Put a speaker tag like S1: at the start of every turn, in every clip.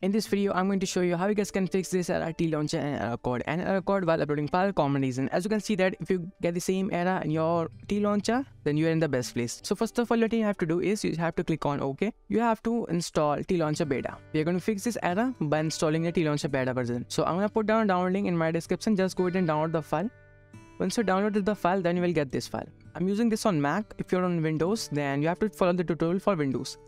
S1: In this video, I'm going to show you how you guys can fix this error TLauncher and error code and error code while uploading file common reason. As you can see that if you get the same error in your TLauncher, then you're in the best place. So first of all, what you have to do is you have to click on OK. You have to install TLauncher beta. We are going to fix this error by installing the TLauncher beta version. So I'm going to put down a download link in my description. Just go ahead and download the file. Once you downloaded the file, then you will get this file. I'm using this on Mac. If you're on Windows, then you have to follow the tutorial for Windows.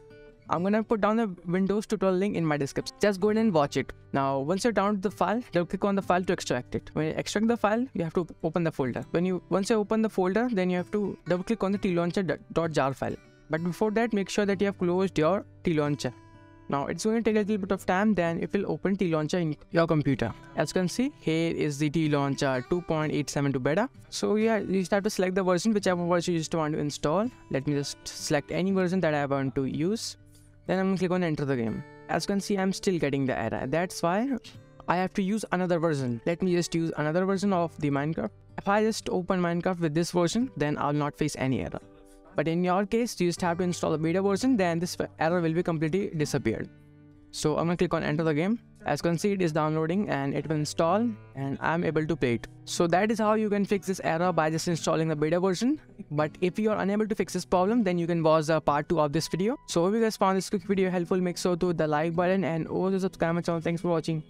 S1: I'm gonna put down the Windows tutorial link in my description. Just go ahead and watch it. Now, once you download the file, double click on the file to extract it. When you extract the file, you have to open the folder. When you once you open the folder, then you have to double click on the tlauncher.jar file. But before that, make sure that you have closed your tlauncher. Now it's going to take a little bit of time then it will open T-Launcher in your computer. As you can see here is the T-Launcher 2.872 beta. So yeah you just have to select the version whichever version you just want to install. Let me just select any version that I want to use. Then I'm to click on enter the game. As you can see, I'm still getting the error. That's why I have to use another version. Let me just use another version of the Minecraft. If I just open Minecraft with this version, then I'll not face any error. But in your case, you just have to install a beta version, then this error will be completely disappeared. So I'm gonna click on enter the game. As you can see, it is downloading and it will install and I'm able to play it. So that is how you can fix this error by just installing the beta version. But if you are unable to fix this problem, then you can watch the part 2 of this video. So if you guys found this quick video helpful, make sure to hit the like button and also subscribe my channel. Thanks for watching.